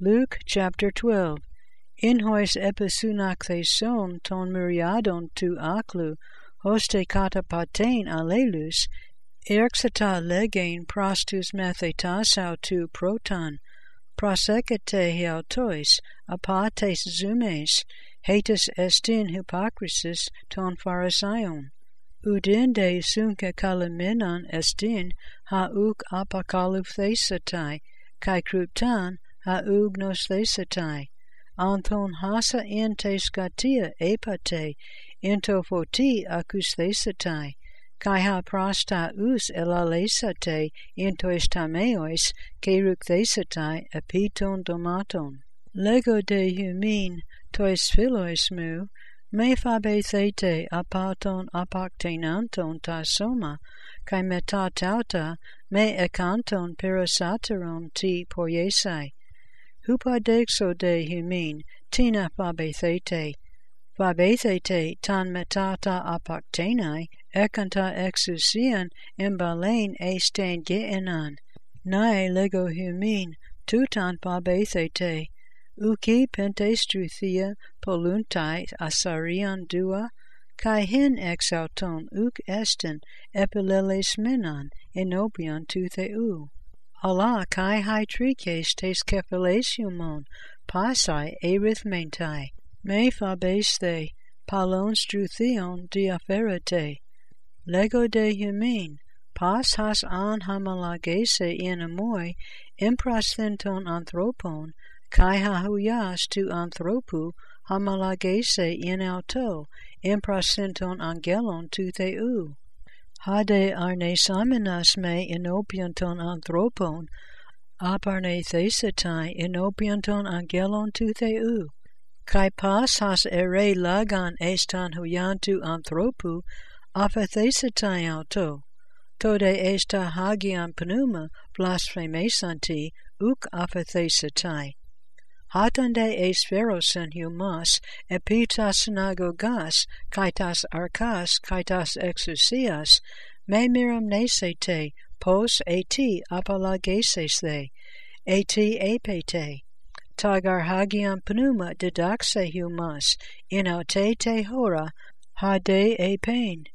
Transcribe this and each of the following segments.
Luke chapter 12. In hois son ton myriadon tu aklu, hoste kata patein alelus, erxata legain prostus methetasau tu proton, prosecete heautois, apates zumes, hatus estin hypocrisis ton pharisaion. Udinde sunke kaliminon estin, hauk apokaluthesatai, kai kryptan, αύγνος θέσαται, anton hasa entes gatia epate, ento foti acus thesatai, kai ha prasta us elalesate entos tameois, ceruc thesatai apiton domaton. Lego de humin, tois philois mu, me fabe thete apaton apactenanton ta soma, kai meta tauta me ecanton pirasateron ti poiesai, hupadexo de humin, tina fabethete, fabethete tan metata apactenai, ekanta exousian embalein esten geenan, nae lego humin, tutan fabethete, uki pentestruthia poluntai asarian dua, kai hin exauton uk esten epileles menan enopion tu theu. Allah kai hai trikes tes kephalesiumon, pasai erithmentai, me fabeste, palon struthion diaferete, lego de humin, pas has an hamalagese in amoi, imprasthenton anthropon, kai hahuyas tu anthropu, hamalagese in auto, imprasthenton angelon tu theu. Hade arne saminas me enopianton anthropon, aparne thesetai enopianton angelon tu theu. Kai pas has ere lagan estan huyantu anthropu, apathesetai auto. Tode esta hagian pneuma blasphemesanti, uk apathesetai. Hatande es ferosen humas, epitas synagogas, kaitas arkas, kaitas exousias, me miram nesete, pos eti apalageses they, eti epete. Tagar hagian pneuma didaxe humas, in aute te hora, hade epen.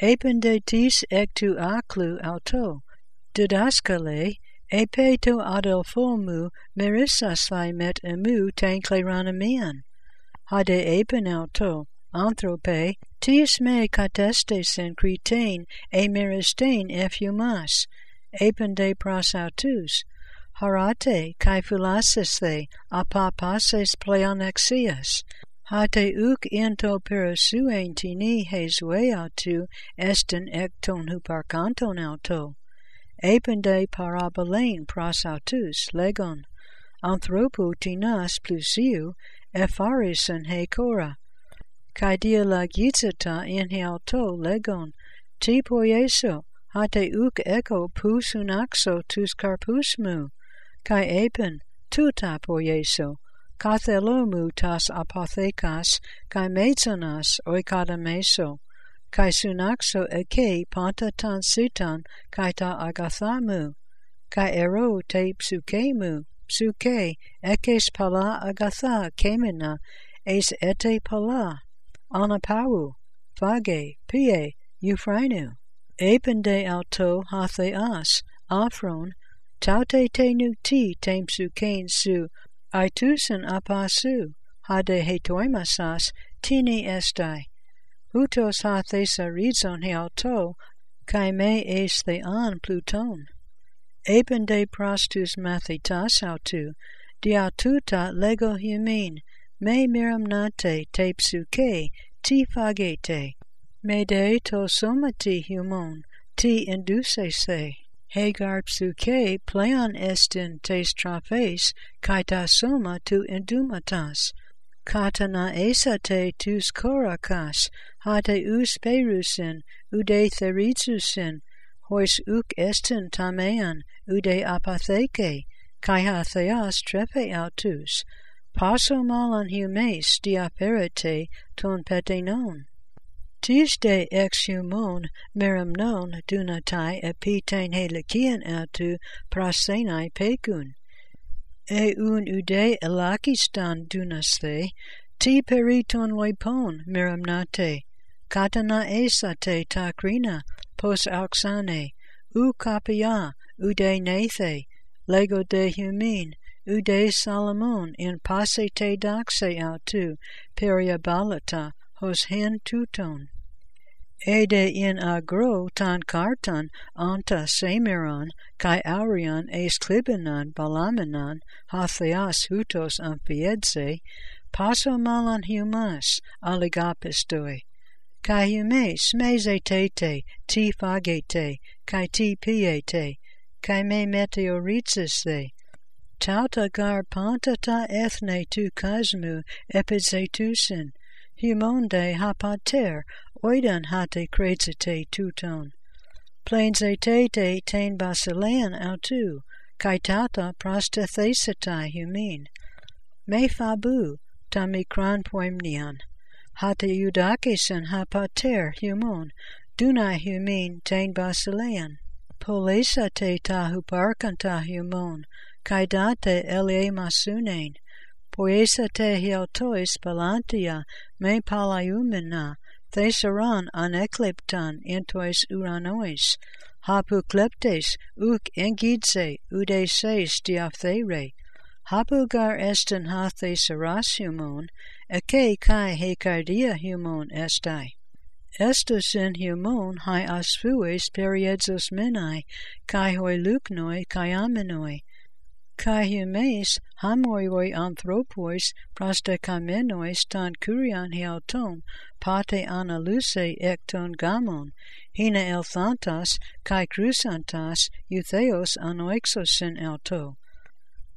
Epende tis ectu aclu auto, didaskale, Epeto adelphomu merisasai met emu ten cleranamian. Hade epenauto, anthrope, tis me katestesen kritain e meristain efumas, epende prosautus, harate kai philasisthe apapases pleonexias, hate uk into perisuentini hesueatu esten ecton huparcanton auto, Epende parabolain prosautus legon, anthropo tinas plusiu epharisen he cora, kai dia lagizata in legon, ti poieso, hate uk echo pus unaxo tus carpus mu, kai epen, tuta poieso, kathelomu tas apothekas, kai mezonas oikada meso, kai sunaxo eke panta tan sitan kai ta agathamu, kai ero te psukemu, psuke, ekes pala agatha kemina, es ete pala, anapau, phage, pie, euphrainu, epende auto hathe as, afron, taute te nu ti tem psukein su, aitusen apasu, hade hetoimasas, tini estai, Hutos ha thesarizon heauto, kai me es thean pluton. Epende prostus mathitas autu, diatuta lego humin, me miram nate te psuke, ti fagete, me de to somati humon, ti induce se. Hagar psuke pleon estin tes traphes, kai soma tu indumatas, katana esate tus korakas, hate us perusin, ude theritsusin, hois uk estin tamean, ude apatheke, kai ha theas trepe autus, paso malan humes diaperite ton petenon. Tis de ex humon meramnon dunatai epitein helikian atu prasenai pekun, e un ude elakistan dunaste, ti periton loipon miramnate, katana esate takrina pos auxane, u kapia, ude nethe, lego de humin, ude Salomon in passe te daxe autu, periabalata, hos hen tuton. Ede in agro tan kartan anta semiron kai aurion es klibenon balamenon hatheas hutos amphiedse, paso malan humas aligapistoi, kai humes meze tete, ti fagete, kai ti piete, kai me meteoritzes the, tauta gar pantata ethne tu kasmu epizetusin, humonde hapater, oidan hate crezite tuton. Plains etete tain basilean autu, kai tauta prostethesata humin. Me fabu, tamikran poemnian. Hate eudakisen hapater humon, dunai humin tain basilean. Polesa te tahu parkanta humon, kai date elie masunen. Poesa te hiautois palantia me palaiumena, thesaron anekliptan entois uranois, hapu kleptes uk engidse ude seis diaphthere, hapu gar esten ha thesaras humon, eke kai hecardia humon estai. Estus in humon hai asfues periedzos menai, kai hoi luknoi kai amenoi, kai humes hamoioi anthropois prostekamenoi stan kurian hiauton pate analuse ekton gamon, hina elthantas kai crusantas eutheos anoexosin alto.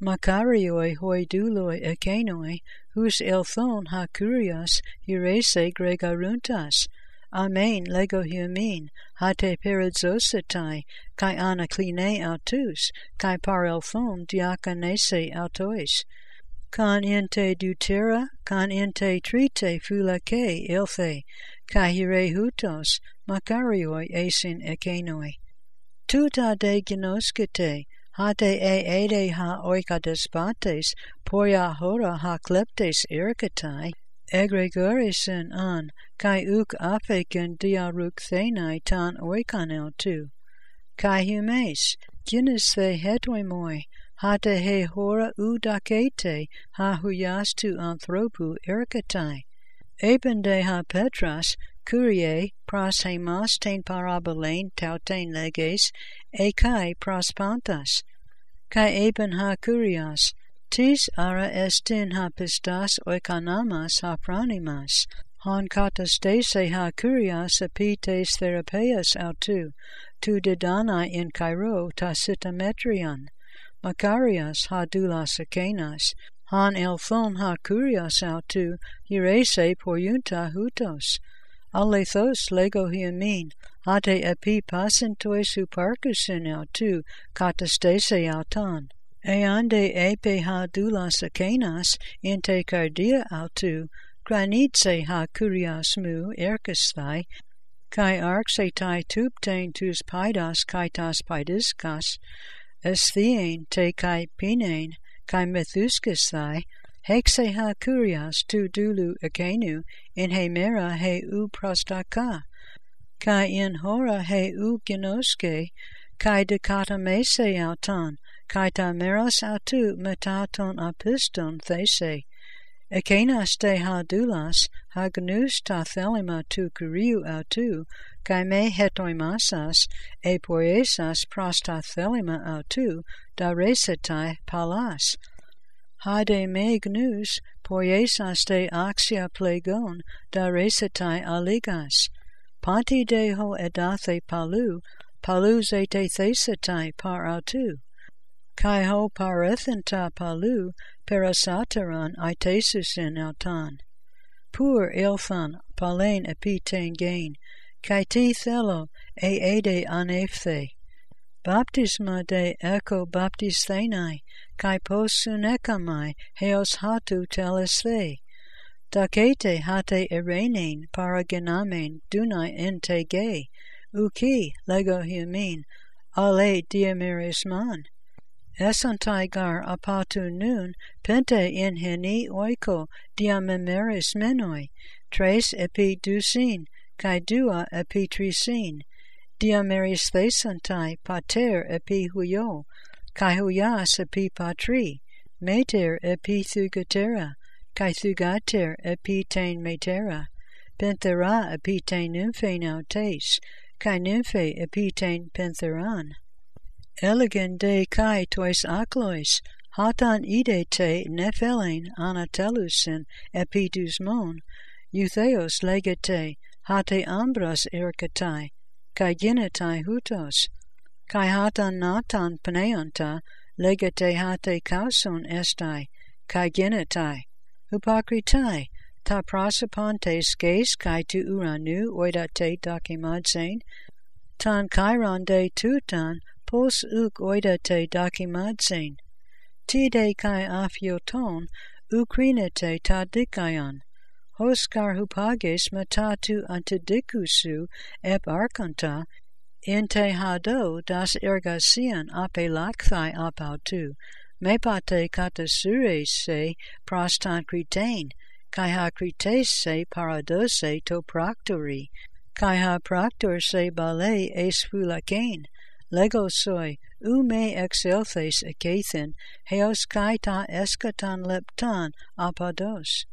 Makarioi hoi duloi ekenoi, hus elthon ha kurias urese gregaruntas, Amen. Lego humin, hate peridzositai, kai anakline autus, kai par elthon diaconese autois. Kan inte deutera, kan inte trite fulake ilthe, kai hire hutos, makarioi esin ekenoi. Tuta de ginoskete, hate e ede ha oika despates, poia hora ha kleptes erikatai, egregorisen an, kai uk afeken diaruk thenai tan oikanel tu. Kai humes, gines the hetoimoi, hate he hora u dakete ha huyas tu anthropu erikatai. Ebende ha petras, curie pras hemas ten parabolain tauten leges, e kai pras pantas. Kai eben ha curias, tis ara estin hapistas oikanamas ha pranimas, hon katastese ha curias epites therapeas autu, tu didana in Cairo ta sitametrian, Macarias ha doulas akenas, han elthon ha curias autu, urese poiunta hutos, alethos lego hiamin, hate epi pacentois huparcusin autu, katastese autan. Eande epe ha doulas akenas, inte cardia autu, granitse ha curias mu erkasthai, kai arxe tai tuptain tus paidas kai tas paidiskas, esthien te kai pinain, kai methuskas hexe ha curias tu dulu akenu, in he mera he u prostaka, kai in hora he u ginoske, kai decata mese autan, kai ta autu metaton apiston these, Ekenas te ha doulas, ha gnus ta thelima tu kuriu autu, kai me hetoimasas, e poiesas pros ta thelima autu, da resetai palas. Hade me gnus, poiesas te axia plegon, da resetai aligas. Panti deho edathe palu, palu ze te thesetai par autu. Kai ho parethenta palu, parasateron itesusin autan. Pur ilthan palen epiten gain, kai ti thelo e ede anefthe. Baptisma de echo baptisthenai, kai pos sunekamai heos hatu telesthe. Dakete hate erenein paragenamen dunai ente ge, uki lego humin, ale diamirisman. Esantai gar apatu nun, pente in heni oiko diamemeris menoi, tres epi dusin, kai dua epi trisin, diameris thesantai pater epi huyo, kai huyas epi patri, meter epi thugatera, kai thugater epi tain metera, penthera epi tain nymphe nautes, kai nymphe epi tain pentheran. Elegant de kai tois aklois, hatan ide te nephelein anatelusin epidus mon, eutheos legete, hate ambras erkatai, kai genetai hutos, kai hatan natan pneonta, legete hate kauson estai, kai genetai, hypocritai, ta prosopontes ges kai tu uranu oidate dokimadsen, tan kairon de tutan pos uk oidate dokimadsen, tide kai afioton ukrinete ta dikayon, hoskar hupages matatu antidikusu ep archanta inte hado das ergasian ape lakthai apautu, mepate katasures se prostan kritain, kai ha krites se paradose to proctori, proctor se bale es fulakein, lego soi, u me exelthes ekathen, heos kai ta eskatan leptan apados.